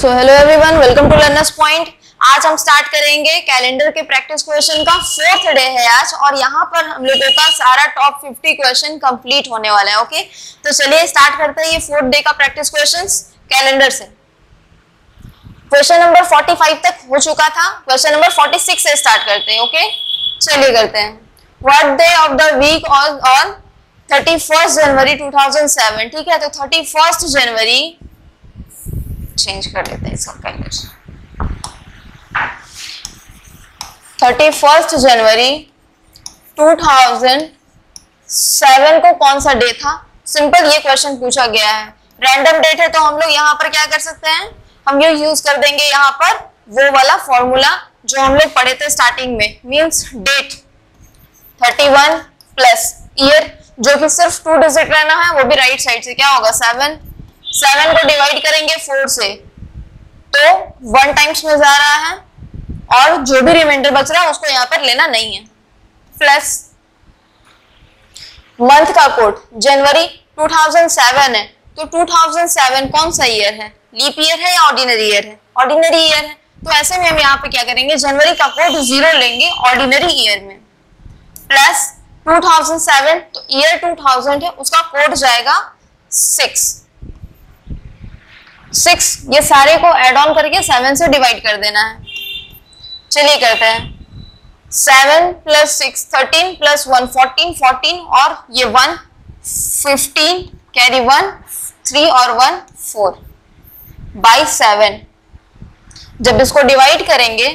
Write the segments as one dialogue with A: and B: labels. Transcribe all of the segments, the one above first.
A: So hello everyone welcome to learners point आज हम start करेंगे कैलेंडर के प्रैक्टिस क्वेश्चन का। फोर्थ डे है आज और यहाँ पर हम लोगों का सारा टॉप 50 क्वेश्चन कंप्लीट होने वाला है ओके तो चलिए स्टार्ट करते हैं ये फोर्थ डे का प्रैक्टिस क्वेश्चंस कैलेंडर से। क्वेश्चन नंबर 45 तक हो चुका था। क्वेश्चन नंबर 46 से स्टार्ट करते हैं ओके चलिए करते हैं। What day of the week on thirty 31st January 2007 ठीक है तो 31st जनवरी चेंज कर लेते हैं इसका कैलेंडर थर्टी फ़र्स्ट जनवरी 2007 को कौन सा डे था? सिंपल ये क्वेश्चन पूछा गया है. रैंडम डेट है तो हम लोग यहाँ पर क्या कर सकते हैं? हम ये यूज़ कर देंगे यहाँ पर वो वाला फॉर्मूला जो हम लोग पढ़े थे स्टार्टिंग में. मींस डेट 31 प्लस ईयर जो कि सिर्फ़ टू डिजिट रहना है, वो भी राइट साइड से क्या होगा? सेवन सेवन को डिवाइड करेंगे फोर से तो वन टाइम्स में जा रहा है, और जो भी रिमाइंडर बच रहा है, उसको यहाँ पर लेना नहीं है। प्लस मंथ का कोड जनवरी 2007 है तो 2007 कौन सा ईयर है? लीप ईयर है या ऑर्डिनरी ईयर है? ऑर्डिनरी ईयर है तो ऐसे में हम यहाँ पे क्या करेंगे, जनवरी का कोड ज़ीरो लेंगे ऑर्डिनरी ईयर में। प्लस 2007 तो ईयर 2000 है, उसका कोड जाएगा सिक्स सिक्स, ये सारे को एड ऑन करके सेवन से डिवाइड कर देना है। चलिए करते हैं। Seven plus six thirteen plus one fourteen fourteen और ये one fifteen carry one three और वन फोर बाई सेवन जब इसको डिवाइड करेंगे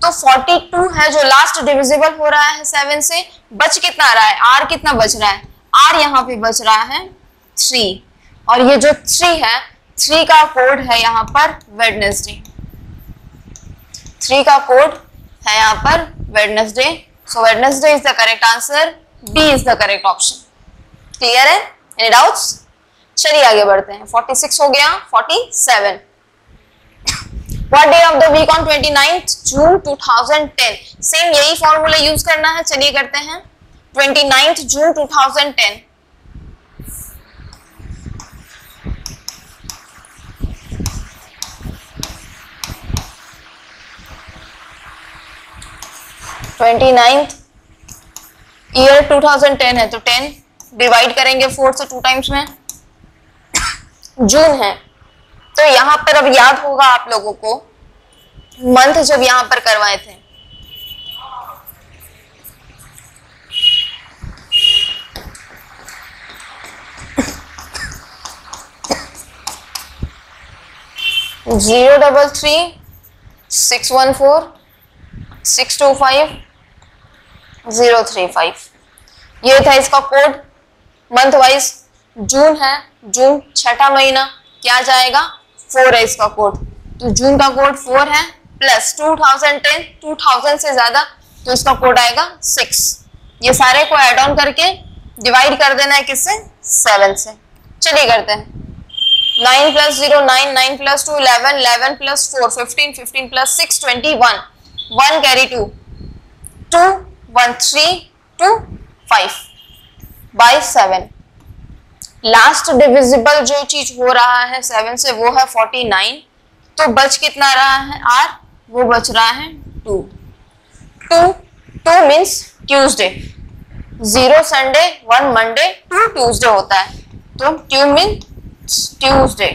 A: तो 42 है जो लास्ट डिविजिबल हो रहा है सेवन से, बच कितना रहा है? आर कितना बच रहा है? आर यहाँ पे बच रहा है थ्री और ये जो थ्री है थ्री का कोड है यहाँ पर वेडनेसडे। थ्री का कोड है यहाँ पर Wednesday. So Wednesday is the correct answer B is the correct option clear है? एनी डाउट्स चलिए आगे बढ़ते हैं। 46 हो गया। 47 What day of the week on 29th June 2010 same यही फॉर्मूला यूज़ करना है। चलिए करते हैं। 29th June 2010 twenty ninth year 2010 है तो 10 डिवाइड करेंगे फोर से टू टाइम्स में। जून है तो यहाँ पर अब याद होगा आप लोगों को मंथ जब यहाँ पर करवाए थे। Zero double three six one four six two five zero three five. ये था इसका कोड। मंथ वाइज जून है, जून छठा महीना। क्या जाएगा? फोर है इसका कोड। तो जून का कोड फोर है, plus two thousand ten, two thousand से ज़्यादा तो इसका कोड आएगा सिक्स। ये सारे को एड ऑन करके डिवाइड कर देना है किससे? सेवन से। चलिए करते हैं। Nine plus zero nine nine plus two eleven eleven plus four fifteen fifteen plus six twenty one. One carry two two, one three, two, five by seven. Last divisible जो चीज़ हो रहा है सेवन से, वो है फोर्टी नाइन। तो बच कितना रहा है? आर, वो बच रहा है two. Two two means Tuesday zero Sunday one Monday two Tuesday होता है। तो two mean Tuesday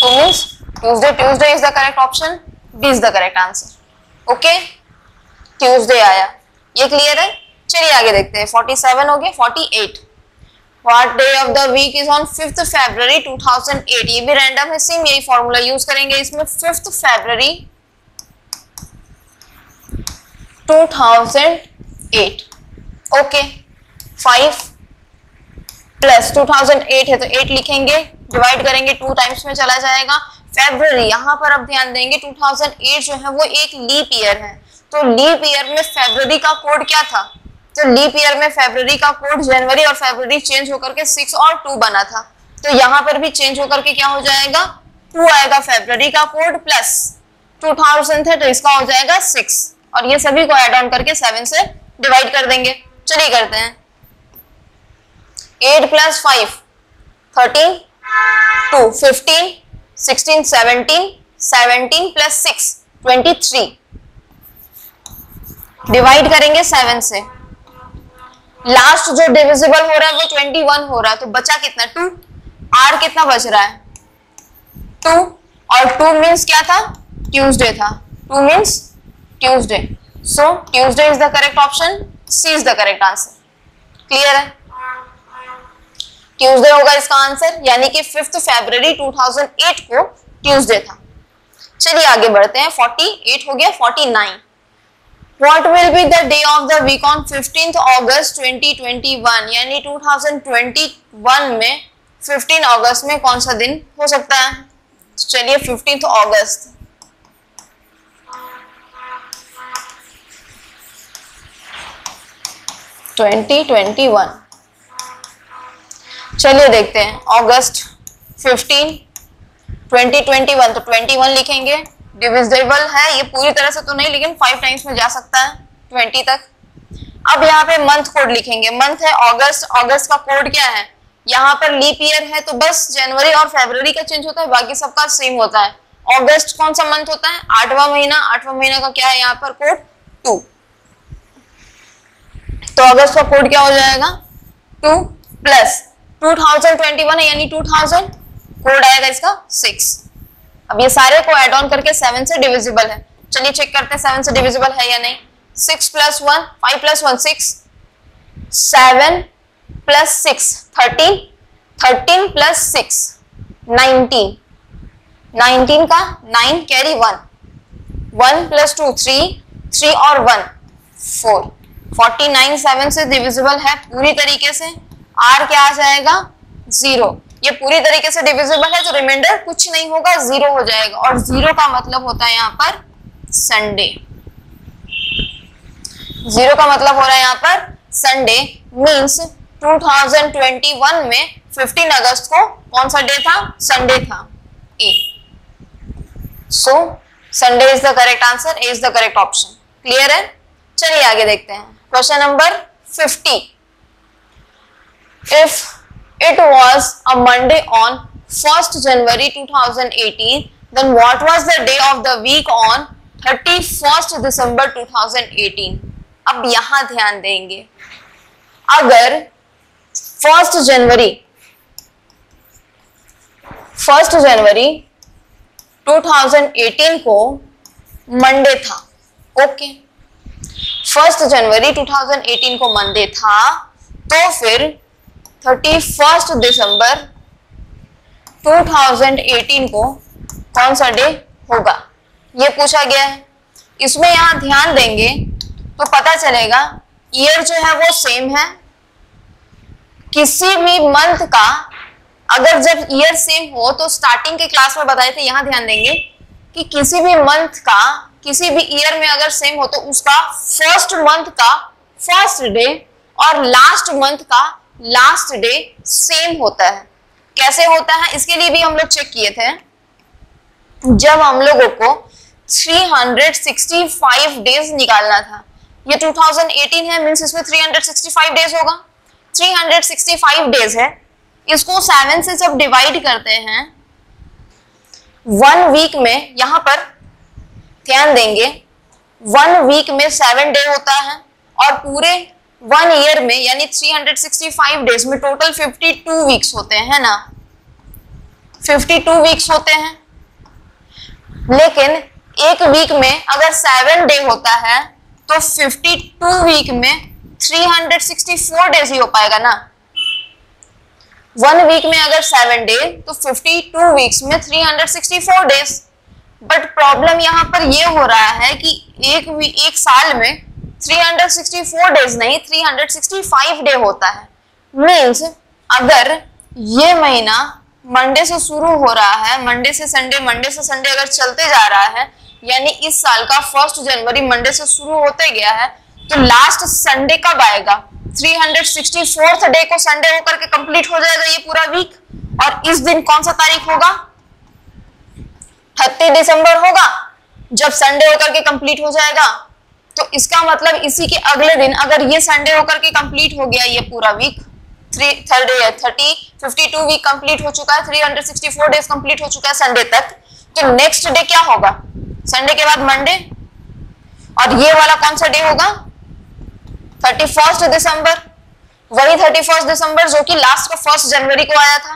A: two means Tuesday Tuesday is the correct option B is the correct answer okay Tuesday आया। ये क्लियर है? चलिए आगे देखते हैं। 47 हो गया 48 what day of the week is on 5th February 2008 ये भी रैंडम है सेम यही फॉर्मूला यूज़ करेंगे इसमें। 5th फरवरी 2008 ओके 5 प्लस 2008 है तो 8 लिखेंगे। डिवाइड करेंगे टू टाइम्स में चला जाएगा। फेब्रवरी यहाँ पर अब ध्यान देंगे 2008 जो है वो एक लीप ईयर है। तो लीप ईयर में फेब्रवरी का कोड क्या था? तो लीप ईयर में फेब्रवरी का कोड जनवरी और फेब्रवरी चेंज होकर के सिक्स और टू बना था। तो यहाँ पर भी चेंज होकर के क्या हो जाएगा? टू आएगा फेब्रवरी का कोड प्लस टू थाउज़ेंड है तो इसका हो जाएगा सिक्स और ये सभी को एड ऑन करके सेवन से डिवाइड कर देंगे। चलिए करते हैं। Eight plus five thirteen two fifteen seventeen plus six twenty three divide करेंगे सेवन से। लास्ट जो डिविजिबल हो रहा है, वो ट्वेंटी वन हो रहा है। तो बचा कितना? टू आर कितना बच रहा है? टू और टू मीन्स क्या था? ट्यूसडे था। Two means Tuesday so Tuesday is the correct option C is the correct answer clear है? ट्यूसडे होगा इसका आंसर, यानी कि फिफ्थ फेब्रवरी 2008 को ट्यूसडे था। चलिए आगे बढ़ते हैं। 48 हो गया 49 What will be the day of the week on 15th August 2021 यानी 2021 में 15 अगस्त में कौन सा दिन हो सकता है? चलिए 15th अगस्त ट्वेंटी ट्वेंटी वन चलिए देखते हैं। अगस्त 15 2021 तो 21 लिखेंगे। डिविजिबल है, ये पूरी तरह से तो नहीं, लेकिन फाइव टाइम्स में जा सकता है 20 तक। अब यहाँ पे मंथ कोड लिखेंगे। मंथ है अगस्त अगस्त का कोड क्या है? यहाँ पर लीप ईयर है तो बस जनवरी और फेब्रवरी का चेंज होता है, बाकी सबका सेम होता है। अगस्त कौन सा मंथ होता है? आठवां महीना। आठवां महीना का क्या है यहाँ पर कोड टू तो अगस्त का कोड क्या हो जाएगा? टू प्लस 2021 है यानी 2000 कोड आएगा इसका सिक्स अब ये सारे को एड ऑन करके सेवन से डिविजिबल है। चलिए चेक करते हैं सेवन से डिविजिबल है या नहीं। Six plus one five plus one six seven plus six thirteen thirteen plus six nineteen nineteen का nine carry one one plus two three three और one four forty nine seven से divisible है पूरी तरीके से। आर क्या आ जाएगा? Zero ये पूरी तरीके से डिविजिबल है तो रिमाइंडर कुछ नहीं होगा ज़ीरो हो जाएगा। और ज़ीरो का मतलब होता है यहाँ पर संडे ज़ीरो का मतलब हो रहा है यहाँ पर संडे मींस 2021 में 15 अगस्त को कौन सा डे था? संडे था. A so Sunday is the correct answer A is the correct option clear है? चलिए आगे देखते हैं। Question number 50 if it was a monday on 1st january 2018 then what was the day of the week on 31st december 2018 अब यहाँ ध्यान देंगे अगर फ़र्स्ट जनवरी फ़र्स्ट जनवरी 2018 को मंडे था ओके फ़र्स्ट जनवरी 2018 को मंडे था तो फिर थर्टी फ़र्स्ट दिसंबर 2018 को कौन सा डे होगा? ये पूछा गया है। इसमें यहाँ ध्यान देंगे तो पता चलेगा ईयर जो है वो सेम है। किसी भी मंथ का अगर जब ईयर सेम हो तो स्टार्टिंग के क्लास में बताए थे, यहाँ ध्यान देंगे कि किसी भी मंथ का, किसी भी ईयर में अगर सेम हो तो उसका फ़र्स्ट मंथ का फ़र्स्ट डे और लास्ट मंथ का लास्ट डे सेम होता है। कैसे होता है? इसके लिए भी हम लोग चेक किए थे। जब हम लोगों को 365 डेज़ निकालना था। ये 2018 है मींस इसमें 365 डेज़ होगा। 365 डेज़ है। इसको सेवन से जब डिवाइड करते हैं वन वीक में यहाँ पर ध्यान देंगे वन वीक में सेवन डे होता है और पूरे वन ईयर में, यानी 365 डेज़ में टोटल 52 वीक्स होते हैं ना? 52 वीक्स होते हैं। लेकिन एक वीक में अगर सेवन डे होता है तो 52 वीक में 364 डेज़ ही हो पाएगा ना? वन वीक में अगर सेवन डे तो 52 वीक्स में 364 डेज़ बट प्रॉब्लम यहाँ पर यह हो रहा है कि एक एक साल में 364 डेज़ नहीं 365 डे होता है। मीन्स अगर ये महीना मंडे से शुरू हो रहा है मंडे से संडे मंडे से संडे अगर चलते जा रहा है, यानी इस साल का फ़र्स्ट जनवरी मंडे से शुरू होते गया है तो लास्ट संडे कब आएगा? 364th डे को संडे होकर के कंप्लीट हो जाएगा ये पूरा वीक और इस दिन कौन सा तारीख होगा? थर्टी दिसंबर होगा, जब संडे होकर के कंप्लीट हो जाएगा। तो इसका मतलब इसी के अगले दिन, अगर ये संडे होकर के कंप्लीट हो गया ये पूरा week three third thirty fifty two week complete हो चुका है three hundred sixty four days complete हो चुका है संडे तक। तो नेक्स्ट डे क्या होगा? संडे के बाद मंडे और ये वाला कौन सा डे होगा? थर्टी फ़र्स्ट दिसंबर वही थर्टी फ़र्स्ट दिसंबर जो कि लास्ट का फ़र्स्ट जनवरी को आया था।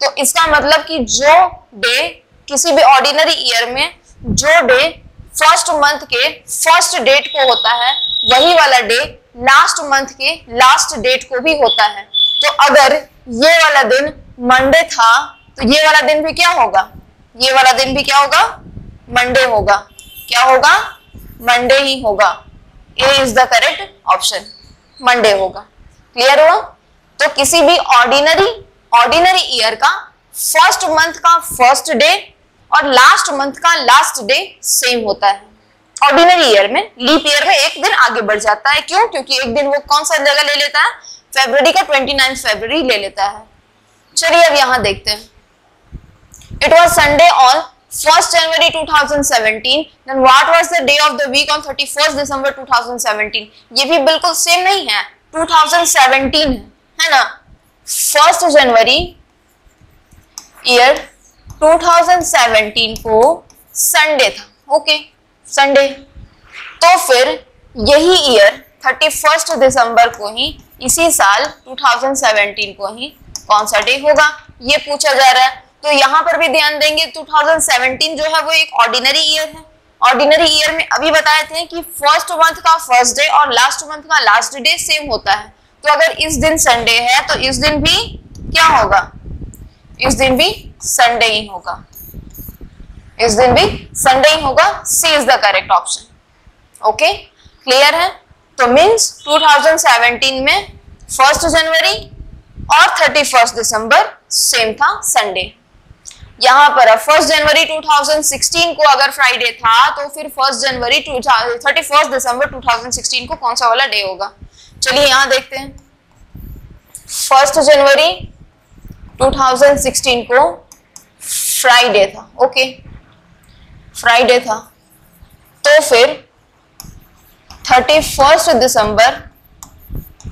A: तो इसका मतलब कि जो डे किसी भी ऑर्डिनरी ईयर में, जो डे फ़र्स्ट मंथ के फ़र्स्ट डेट को होता है, वही वाला डे लास्ट मंथ के लास्ट डेट को भी होता है। तो अगर ये वाला दिन मंडे था तो ये वाला दिन भी क्या होगा? ये वाला दिन भी क्या होगा? मंडे होगा। क्या होगा? मंडे ही होगा। A is the correct option Monday होगा। क्लियर हुआ? तो किसी भी ऑर्डिनरी ऑर्डिनरी ईयर का फ़र्स्ट मंथ का फ़र्स्ट डे और लास्ट मंथ का लास्ट डे सेम होता है। ऑर्डिनरी ईयर में लीप ईयर में एक दिन आगे बढ़ जाता है। क्यों? क्योंकि एक दिन वो कौन सा जगह ले लेता है? फेब्रवरी का ट्वेंटी नाइन ले लेता है। चलिए अब यहाँ देखते हैं। It was Sunday on first January 2017 then what was the day of the week on 31st December 2017 ये भी बिल्कुल सेम नहीं है। 2017 है। ना? फ़र्स्ट जनवरी ईयर 2017 को संडे था ओके संडे तो फिर यही ईयर 31 दिसंबर को ही, इसी साल 2017 को ही कौन सा डे होगा? ये पूछा जा रहा है। तो यहाँ पर भी ध्यान देंगे 2017 जो है वो एक ऑर्डिनरी ईयर है। ऑर्डिनरी ईयर में अभी बताए थे कि फ़र्स्ट मंथ का फ़र्स्ट डे और लास्ट मंथ का लास्ट डे सेम होता है। तो अगर इस दिन संडे है तो इस दिन भी क्या होगा? इस दिन भी संडे ही होगा। इस दिन भी संडे ही होगा C is the correct option okay clear है? तो मीन्स 2017 में फ़र्स्ट जनवरी और थर्टी फ़र्स्ट दिसंबर सेम था संडे यहाँ पर फ़र्स्ट जनवरी 2016 को अगर फ्राइडे था तो फिर first January thirty first December 2016 को कौन सा वाला डे होगा? चलिए यहाँ देखते हैं। फ़र्स्ट जनवरी 2016 को फ्राइडे था ओके फ्राइडे था। तो फिर थर्टी फ़र्स्ट दिसंबर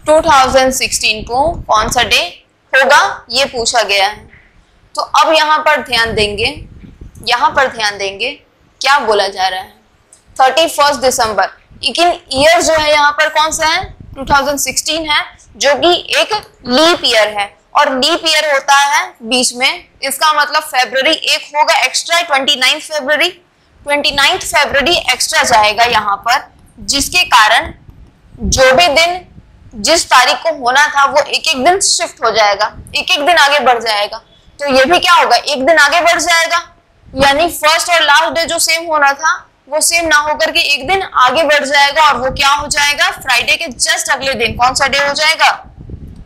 A: 2016 को कौन सा डे होगा, ये पूछा गया है। तो अब यहाँ पर ध्यान देंगे, यहाँ पर ध्यान देंगे, क्या बोला जा रहा है? थर्टी फ़र्स्ट दिसंबर लेकिन ईयर जो है यहाँ पर कौन सा है? 2016 है, जो कि एक लीप ईयर है। और लीप ईयर होता है बीच में, इसका मतलब फेब्रवरी एक होगा extra twenty ninth February twenty ninth February extra जाएगा यहाँ पर, जिसके कारण जो भी दिन जिस तारीख को होना था, वो एक एक दिन शिफ्ट हो जाएगा एक एक दिन आगे बढ़ जाएगा। तो ये भी क्या होगा, एक दिन आगे बढ़ जाएगा, यानी फ़र्स्ट और लास्ट डे जो सेम होना था, वो सेम ना होकर के एक दिन आगे बढ़ जाएगा और वो क्या हो जाएगा फ्राइडे के जस्ट अगले दिन, कौन सा डे हो जाएगा?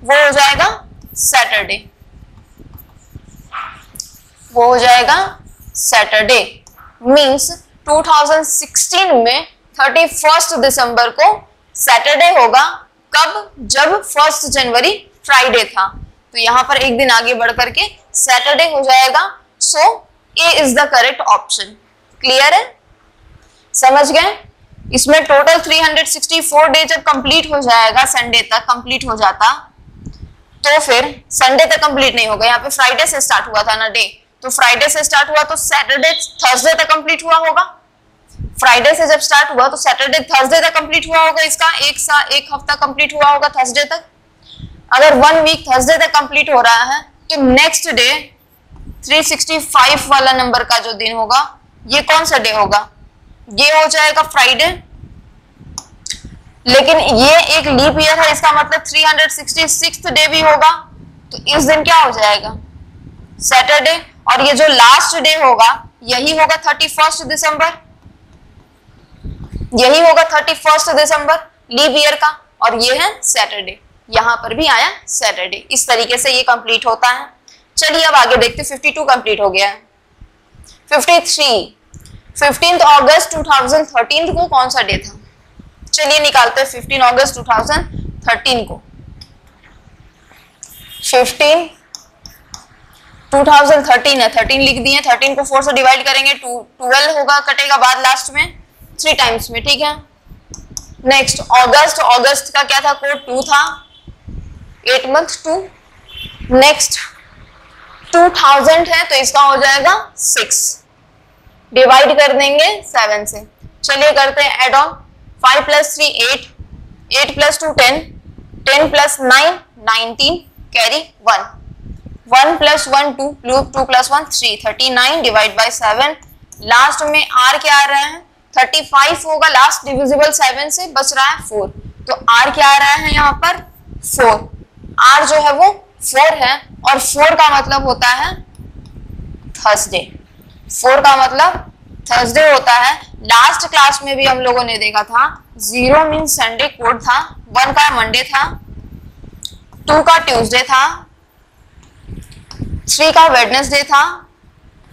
A: वो हो जाएगा सैटरडे। वो हो जाएगा सैटरडे। मींस 2016 में 31 दिसंबर को सैटरडे होगा। कब? जब फ़र्स्ट जनवरी फ्राइडे था। तो यहाँ पर एक दिन आगे बढ़ करके सैटरडे हो जाएगा। So A is the correct option clear है? समझ गए? इसमें टोटल 364 डे जब कंप्लीट हो जाएगा संडे तक कंप्लीट हो जाता। तो फिर संडे तक कंप्लीट नहीं होगा। यहाँ पे फ्राइडे से स्टार्ट हुआ था ना डे तो फ्राइडे से स्टार्ट हुआ तो सैटरडे थर्सडे तक कंप्लीट हुआ होगा। फ्राइडे से जब स्टार्ट हुआ तो सैटरडे थर्सडे तक कंप्लीट हुआ होगा इसका। एक सा, एक हफ़्ता कंप्लीट हुआ होगा थर्सडे तक। अगर वन वीक थर्सडे तक कंप्लीट हो रहा है तो नेक्स्ट डे 365 वाला नंबर का जो दिन होगा, ये कौन सा डे होगा? ये हो जाएगा फ्राइडे लेकिन ये एक लीप ईयर है, इसका मतलब 366 डे भी होगा तो इस दिन क्या हो जाएगा? सैटरडे और ये जो लास्ट डे होगा, यही होगा थर्टी फ़र्स्ट दिसंबर यही होगा thirty first December leap year का, और ये है सैटरडे यहाँ पर भी आया सैटरडे इस तरीके से ये कंप्लीट होता है। चलिए अब आगे देखते 52 कंप्लीट हो गया है। 53 फिफ्टींथ अगस्त 2013 को कौन सा डे था? चलिए निकालते हैं 15 अगस्त 2013 को। 15 2013 है। 13 लिख दिए 13 को 4 से डिवाइड करेंगे 2 12 होगा, कटेगा बाद लास्ट में थ्री टाइम्स में, ठीक है? नेक्स्ट अगस्त अगस्त का क्या था? कोड टू था। Eight month two next two thousand है तो इसका हो जाएगा सिक्स डिवाइड कर देंगे सेवन से। चलिए करते हैं add on five plus three eight eight plus two ten ten plus nine nineteen carry one one plus one two two plus one three thirty nine divide by seven last में are क्या आ रहा है? Thirty five होगा last divisible seven से बच रहा है फोर तो आर क्या आ रहा है यहाँ पर? फोर आर जो है वो फोर है और फोर का मतलब होता है थर्सडे फोर का मतलब थर्सडे होता है। लास्ट क्लास में भी हम लोगों ने देखा था। ज़ीरो मीन संडे कोड था। वन का मंडे था। टू का ट्यूसडे था। थ्री का वेडनेसडे था।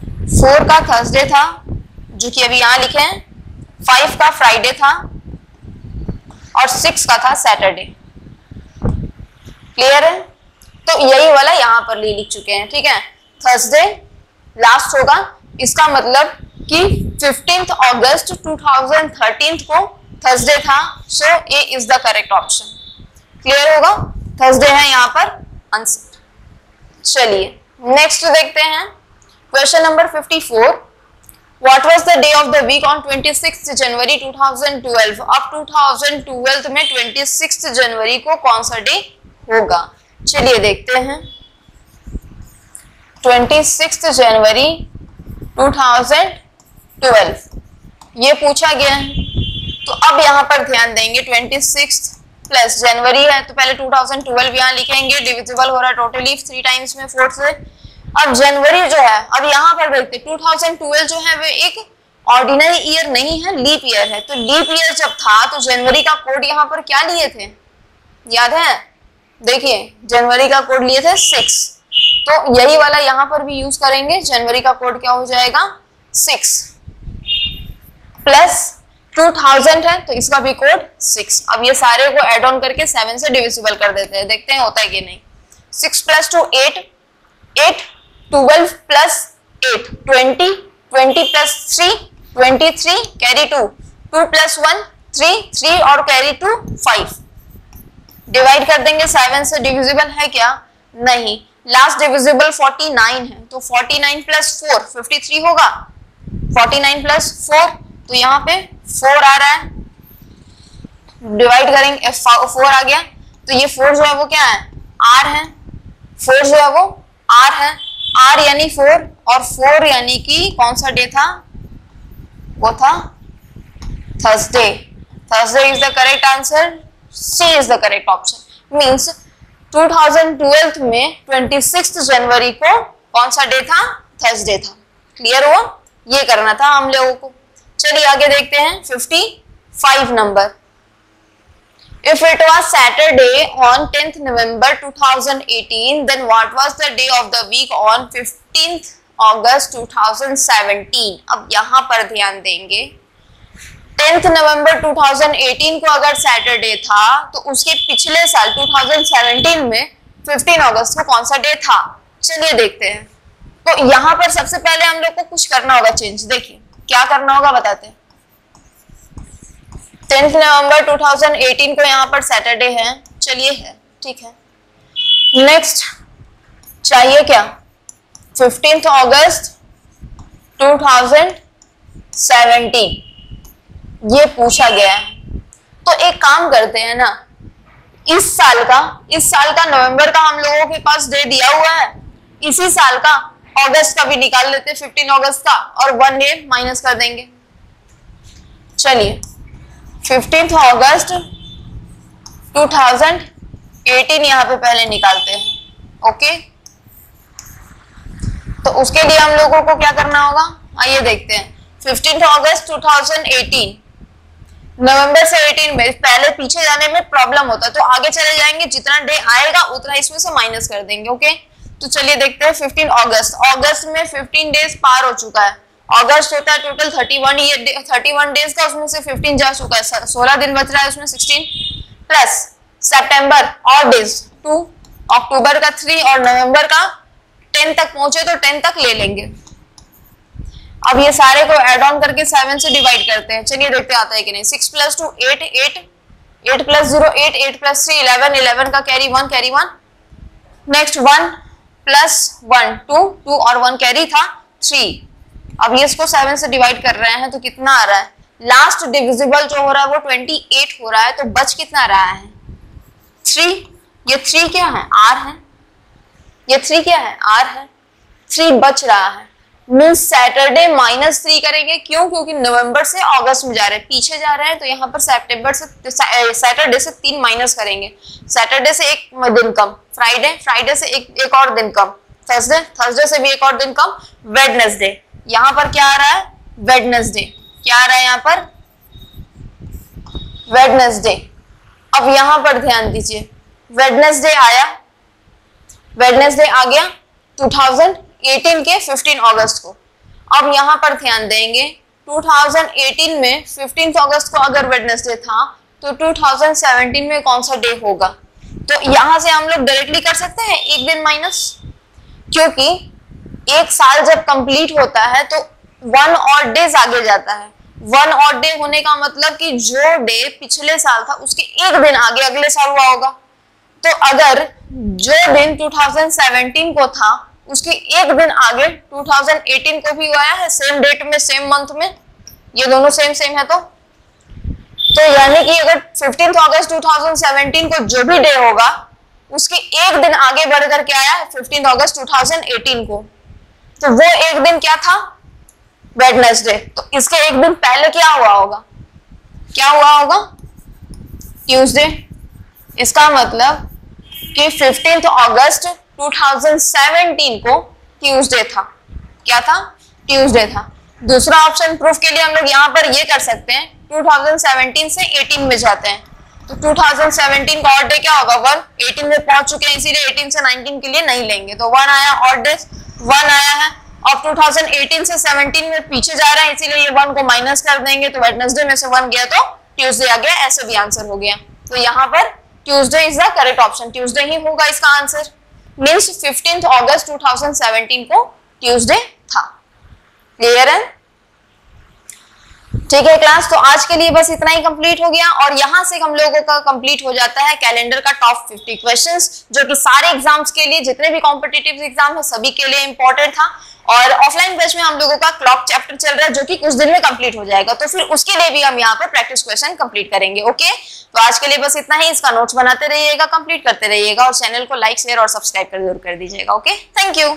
A: फोर का थर्सडे था, जो कि अभी यहाँ लिखे हैं। फाइव का फ्राइडे था। और सिक्स का था सैटरडे क्लियर है? तो यही वाला यहाँ पर ले लिख चुके हैं, ठीक है? थर्सडे लास्ट होगा। इसका मतलब कि फिफ्टींथ अगस्त 2013 को थर्सडे था। So A is the correct option clear होगा? थर्सडे है यहाँ पर आंसर चलिए नेक्स्ट देखते हैं। Question number 54 What was the day of the week on 26 January 2012? अब 2012 में 26 जनवरी को कौन सा डे होगा? चलिए देखते हैं। 26 जनवरी 2012 ये पूछा गया है। तो अब यहाँ पर ध्यान देंगे 26 प्लस जनवरी है तो पहले 2012 यहाँ लिखेंगे डिविजिबल हो रहा है टोटली थ्री टाइम्स में फोर्थ से। अब जनवरी जो है, अब यहाँ पर देखते 2012 जो है, वो एक ऑर्डिनरी ईयर नहीं है लीप ईयर है। तो लीप ईयर जब था तो जनवरी का कोड यहाँ पर क्या लिए थे? याद है? देखिए जनवरी का कोड लिए थे सिक्स तो यही वाला यहाँ पर भी यूज़ करेंगे जनवरी का कोड क्या हो जाएगा? सिक्स प्लस टू थाउज़ेंड है तो इसका भी कोड सिक्स अब ये सारे को एड ऑन करके सेवन से डिविजिबल कर देते हैं। देखते हैं होता है कि नहीं। Six plus two eight eight twelve plus eight twenty twenty plus three twenty three carry two two plus one three three और कैरी टू फाइव डिवाइड कर देंगे सेवन से डिविजिबल है क्या? नहीं। लास्ट डिविजिबल फोर्टी नाइन है तो forty nine plus four fifty three होगा। फोर्टी नाइन प्लस फोर तो यहाँ पे फोर आ रहा है। डिवाइड करेंगे फोर आ गया। तो ये फोर जो है वो क्या है? आर है। फोर जो है वो आर है। आर यानी फोर और फोर यानी कि कौन सा डे था? वो था Thursday Thursday is the correct answer C is the correct option means 2012 में 26 जनवरी को कौन सा डे था? थर्सडे था। क्लियर हुआ? ये करना था हम लोगों को। चलिए आगे देखते हैं। 55 number If it was Saturday on 10th November 2018, then what was the day of the week on 15th August 2017? अब यहाँ पर ध्यान देंगे। 10th नवंबर 2018 को अगर सैटरडे था तो उसके पिछले साल 2017 में 15 अगस्त को कौन सा डे था? चलिए देखते हैं। तो यहाँ पर सबसे पहले हम लोग को कुछ करना होगा चेंज देखिए। क्या करना होगा बताते हैं। टेंथ नवंबर 2018 को यहाँ पर सैटरडे है। चलिए है, ठीक है। नेक्स्ट चाहिए क्या? फिफ्टींथ अगस्त 2017 ये पूछा गया है। तो एक काम करते हैं ना, इस साल का, इस साल का नवंबर का हम लोगों के पास डे दिया हुआ है। इसी साल का अगस्त का भी निकाल लेते हैं फिफ्टीन अगस्त का, और वन डे माइनस कर देंगे। चलिए फिफ्टींथ अगस्त 2018 यहाँ पे पहले निकालते हैं ओके तो उसके लिए हम लोगों को क्या करना होगा? आइए देखते हैं। फिफ्टींथ अगस्त 2018 नवंबर से 18 में पहले पीछे जाने में प्रॉब्लम होता है तो आगे चले जाएँगे, जितना डे आएगा, उतना इसमें से माइनस कर देंगे ओके तो चलिए देखते हैं 15 अगस्त अगस्त में 15 डेज़ पार हो चुका है। अगस्त होता है total thirty one year thirty one days का उसमें से फिफ्टीन जा चुका है। सोलह दिन बच रहा है उसमें सिक्सटीन प्लस सेप्टेम्बर और डेज़ टू अक्टूबर का थ्री और नवंबर का टेन तक पहुँचे तो टेन तक ले लेंगे। अब ये सारे को एड ऑन करके सेवन से डिवाइड करते हैं। चलिए देखते आता है कि नहीं। Six plus two eight eight eight plus zero eight eight plus three eleven eleven का carry one carry one next one plus one two two और वन कैरी था थ्री अब ये इसको सेवन से डिवाइड कर रहे हैं तो कितना आ रहा है? लास्ट डिविजिबल जो हो रहा है, वो ट्वेंटी एट हो रहा है तो बच कितना रहा है? थ्री ये थ्री क्या है? आर है. ये थ्री क्या है? आर है. थ्री बच रहा है. मीन्स सैटरडे माइनस थ्री करेंगे। क्यों? क्योंकि नवंबर से अगस्त में जा रहे हैं, पीछे जा रहे हैं तो यहाँ पर सेप्टेम्बर से सैटरडे से तीन माइनस करेंगे। सैटरडे से एक दिन कम। फ्राइडे फ्राइडे से एक एक और दिन कम। थर्सडे थर्सडे से भी एक और दिन कम। वेडनेसडे, यहाँ पर क्या आ रहा है? वेडनेसडे। क्या आ रहा है यहाँ पर? वेडनेसडे। अब यहाँ पर ध्यान दीजिए। वेडनेसडे आया। वेडनेसडे आ गया। 2018 के 15 अगस्त को। अब यहाँ पर ध्यान देंगे 2018 में 15 अगस्त को अगर वेडनेसडे था तो 2017 में कौन सा डे होगा? तो यहाँ से हम लोग डायरेक्टली कर सकते हैं, एक दिन माइनस क्योंकि एक साल जब कंप्लीट होता है तो वन और डेज़ आगे जाता है। वन और डे होने का मतलब कि जो डे पिछले साल था, उसके एक दिन आगे अगले साल हुआ होगा। तो अगर जो दिन 2017 को था उसके एक दिन आगे 2018 को भी हुआ है सेम डेट में सेम मंथ में। ये दोनों सेम सेम है तो। तो यानी कि अगर 15 अगस्त 2017 को जो भी डे होगा, उसके एक दिन आगे बढ़ करके आया है 15 अगस्त 2018 को। तो वो एक दिन क्या था? वेडनेसडे तो इसके एक दिन पहले क्या हुआ होगा? क्या हुआ होगा? ट्यूसडे इसका मतलब कि फिफ्टींथ अगस्त 2017 को ट्यूसडे था। क्या था? ट्यूसडे था। दूसरा ऑप्शन प्रूफ के लिए हम लोग यहाँ पर ये कर सकते हैं 2017 से 18 में जाते हैं। तो 2017 का और डे क्या होगा वन 18 में पहुँच चुके हैं, इसीलिए 18 से 19 के लिए नहीं लेंगे। तो वन आया और डे वन आया है। अब 2018 से 17 में पीछे जा रहे हैं, इसीलिए ये वन को माइनस कर देंगे। तो वेडनेसडे में से वन गया तो ट्यूसडे आ गया, ऐसे भी आंसर हो गया। तो यहाँ पर Tuesday is the correct option Tuesday ही होगा इसका आंसर मीन्स फिफ्टींथ ऑगस्ट 2017 को ट्यूसडे था। क्लियर है? ठीक है क्लास तो आज के लिए बस इतना ही कंप्लीट हो गया और यहाँ से हम लोगों का कंप्लीट हो जाता है कैलेंडर का टॉप 50 क्वेश्चंस जो कि सारे एग्ज़ाम्स के लिए, जितने भी कॉम्पिटेटिव एग्ज़ाम है, सभी के लिए इंपॉर्टेंट था। और ऑफलाइन बैच में हम लोगों का क्लॉक चैप्टर चल रहा है, जो कि कुछ दिन में कंप्लीट हो जाएगा। तो फिर उसके लिए भी हम यहाँ पर प्रैक्टिस क्वेश्चन कंप्लीट करेंगे ओके तो आज के लिए बस इतना ही, इसका नोट्स बनाते रहिएगा कंप्लीट करते रहिएगा और चैनल को लाइक शेयर और सब्सक्राइब कर ज़रूर कर दीजिएगा ओके थैंक यू